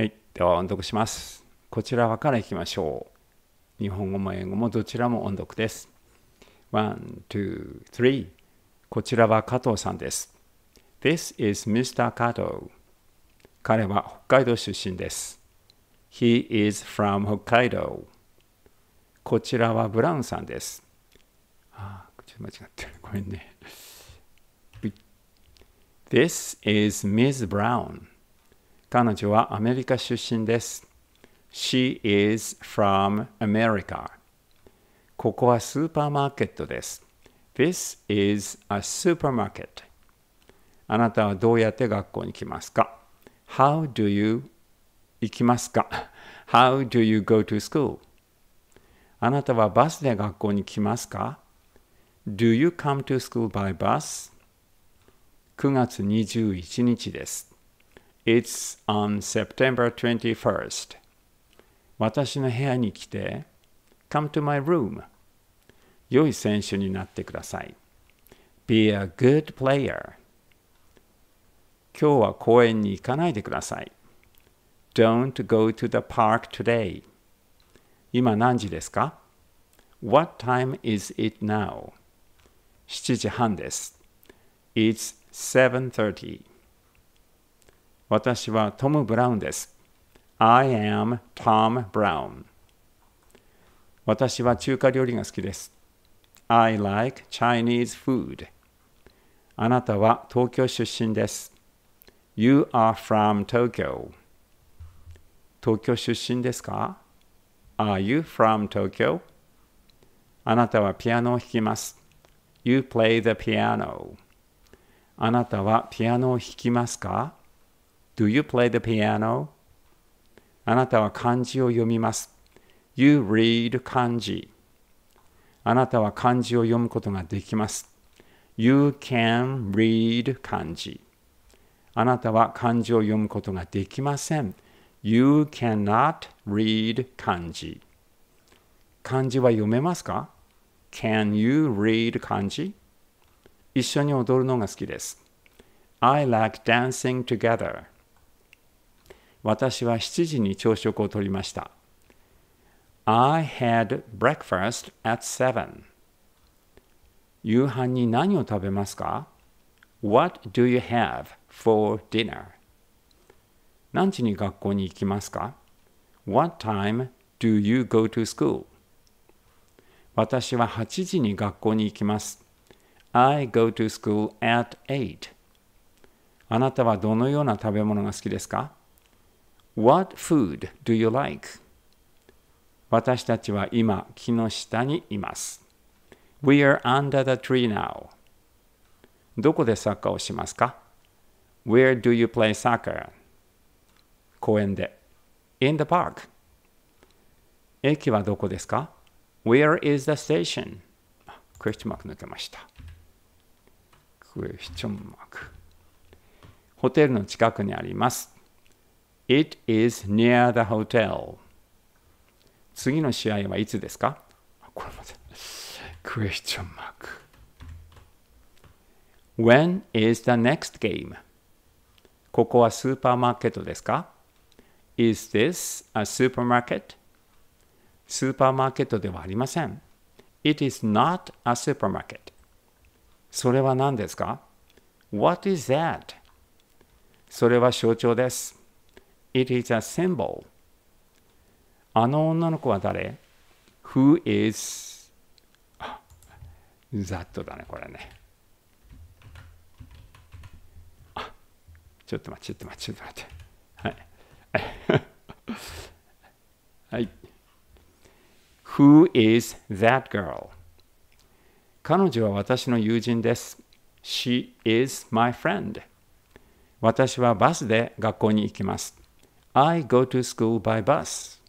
はい、では音読します。こちら側からいきましょう。日本語も英語もどちらも音読です。One, two, three. こちらは加藤さんです。This is Mr. Kato. 彼は北海道出身です。He is from Hokkaido. こちらはブラウンさんです。ああ、ちょっと間違ってる。ごめんね。This is Ms. Brown. 彼女はアメリカ出身です。She is from America. ここはスーパーマーケットです。This is a supermarket. あなたはどうやって学校に来ますか ?How do you 行きますか ?How do you go to school? あなたはバスで学校に来ますか ?Do you come to school by bus? 9月21日です。It's on September 21st. 私の部屋に来て、Come to my room. 良い選手になってください。Be a good player. 今日は公園に行かないでください。Don't go to the park today. 今何時ですか ?What time is it now? 7時半です。It's 7:30. 私はトム・ブラウンです。I am Tom Brown. 私は中華料理が好きです。I like Chinese food. あなたは東京出身です。You are from Tokyo. 東京出身ですか ?Are you from Tokyo? あなたはピアノを弾きます。You play the piano. あなたはピアノを弾きますか ?Do you play the piano? あなたは漢字を読みます。You read 漢字。あなたは漢字を読むことができます。You can read 漢字。あなたは漢字を読むことができません。You cannot read 漢字。漢字は読めますか ?Can you read 漢字一緒に踊るのが好きです。I like dancing together. 私は7時に朝食をとりました。I had breakfast at 7. 夕飯に何を食べますか ?What do you have for dinner? 何時に学校に行きますか ?What time do you go to school? 私は8時に学校に行きます。I go to school at 8. あなたはどのような食べ物が好きですか ?What food do you like? 私たちは今、木の下にいます。We are under the tree now. どこでサッカーをしますか ?Where do you play soccer? 公園で。In the park. 駅はどこですか ?Where is the station? クエスチョンマーク抜けました。クエスチョンマーク。ホテルの近くにあります。It is near the hotel. 次の試合はいつですかこれまた。クエスチョンマーク。When is the next game? ここはスーパーマーケットですか ?Is this a supermarket? スーパーマーケットではありません。It is not a supermarket. それは何ですか ?What is that? それは象徴です。It is a symbol. あの女の子は誰 ?Who is? that だね、これね。あちょっと待って、ちょっと待って、ちょっと待って。はい。はい。Who is that girl? 彼女は私の友人です。She is my friend. 私はバスで学校に行きます。I go to school by bus.